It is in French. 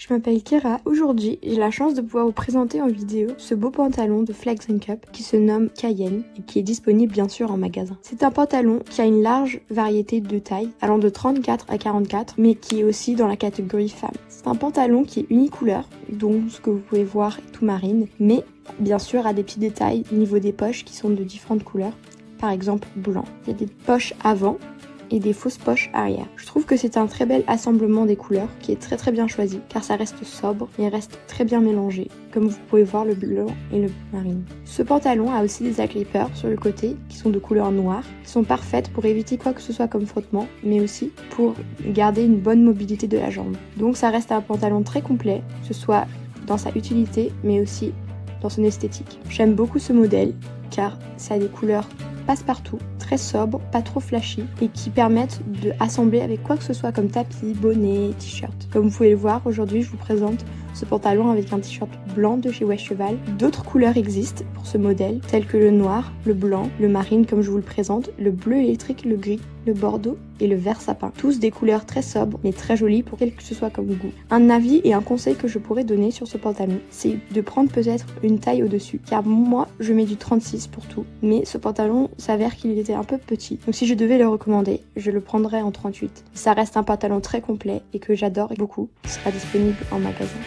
je m'appelle Kira. Aujourd'hui, j'ai la chance de pouvoir vous présenter en vidéo ce beau pantalon de Flex Cup qui se nomme Cayenne et qui est disponible bien sûr en magasin. C'est un pantalon qui a une large variété de tailles, allant de 34 à 44, mais qui est aussi dans la catégorie femme. C'est un pantalon qui est unicouleur, donc ce que vous pouvez voir est tout marine, mais bien sûr a des petits détails au niveau des poches qui sont de différentes couleurs. Par exemple blanc. Il y a des poches avant et des fausses poches arrière. Je trouve que c'est un très bel assemblement des couleurs qui est très très bien choisi car ça reste sobre et reste très bien mélangé comme vous pouvez voir le blanc et le marine. Ce pantalon a aussi des agrippeurs sur le côté qui sont de couleur noire qui sont parfaites pour éviter quoi que ce soit comme frottement mais aussi pour garder une bonne mobilité de la jambe. Donc ça reste un pantalon très complet, que ce soit dans sa utilité mais aussi dans son esthétique. J'aime beaucoup ce modèle car ça a des couleurs passe-partout, très sobre, pas trop flashy et qui permettent de assembler avec quoi que ce soit comme tapis, bonnet, t-shirt. Comme vous pouvez le voir, aujourd'hui je vous présente ce pantalon avec un t-shirt blanc de chez West Cheval. D'autres couleurs existent pour ce modèle, telles que le noir, le blanc, le marine comme je vous le présente, le bleu électrique, le gris, le bordeaux et le vert sapin. Tous des couleurs très sobres mais très jolies pour quel que soit comme goût. Un avis et un conseil que je pourrais donner sur ce pantalon, c'est de prendre peut-être une taille au-dessus. Car moi, je mets du 36 pour tout. Mais ce pantalon s'avère qu'il était un peu petit. Donc si je devais le recommander, je le prendrais en 38. Ça reste un pantalon très complet et que j'adore beaucoup. Il sera disponible en magasin.